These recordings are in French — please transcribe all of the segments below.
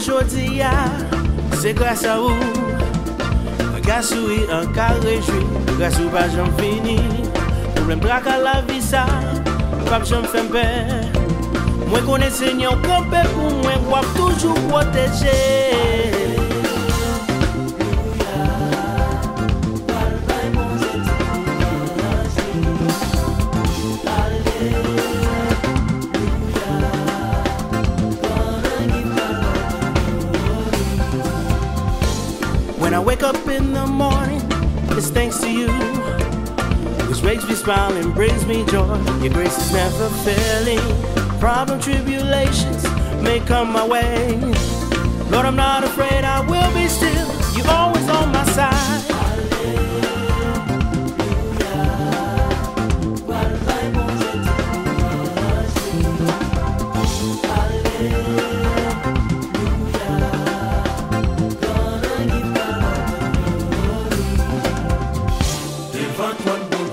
Jodi ya, se grasa ou A gas ou i an ka rejou A gas ou pa jom fini Mwen bra ka la vi sa Fap jom fempe Mwen kone senyon kope Mwen wap toujou proteje up in the morning, it's thanks to you. Which makes me smile and brings me joy. Your grace is never failing. Problem, tribulations may come my way. Lord, I'm not afraid I will.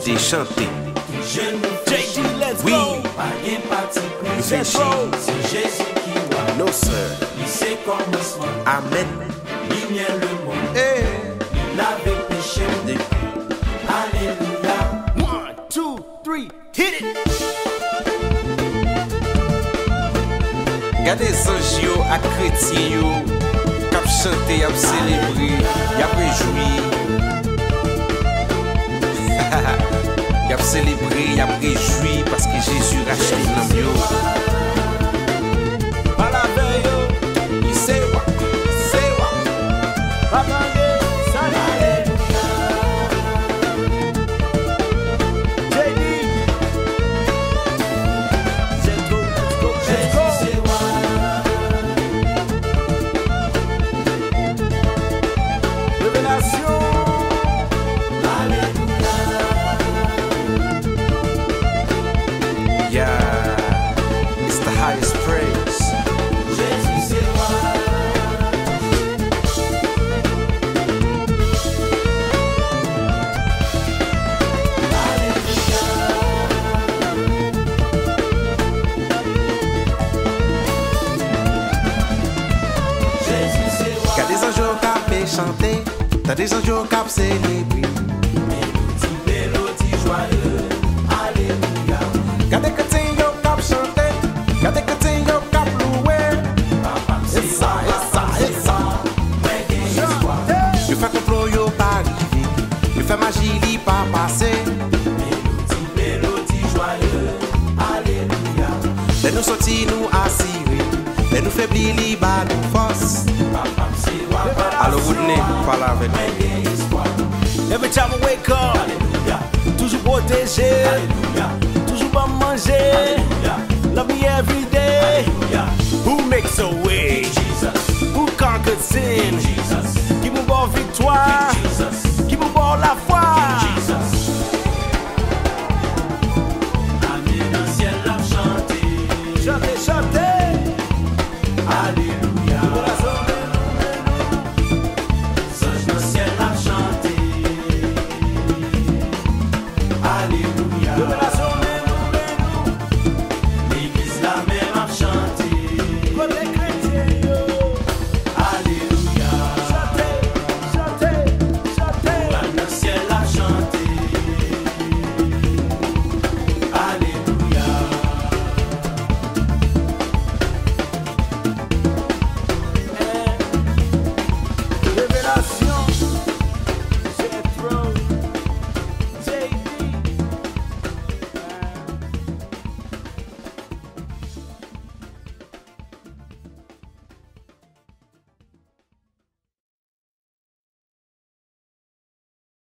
Des nous je nous deux, oui des bâtiments, c'est Jésus qui est nos il sait comme nous sommes, amen, il vient le mois, et il a fait alléluia, 1, 2, 3, hide-ditch. Gardez les anges, accrétis, vous avez chanté, célébrer avez célébré, Ya vse libre, ya prejvi, paske jesu rastin nan yo Chante, tade janj yo kap selebri Menou ti mero ti jwaye, aleluya Gade katen yo kap chante, gade katen yo kap loue E sa, e sa, e sa, preke eskwa Yo fe konplo yo pari vi, yo fe maji li pa pase Menou ti mero ti jwaye, aleluya Le nou soti nou asire, le nou fe bili ba nou fos E sa, e sa, e sa, preke eskwa Hollywood Nick, parle avec nous. Every time I wake up, Alléluia. toujours protégé Alléluia. toujours pas manger. Love me every day. Who makes a way? Who conquers sin? Jesus. Qui me bon victoire? Qui me bon la foi? Chantez, chantez! Alléluia!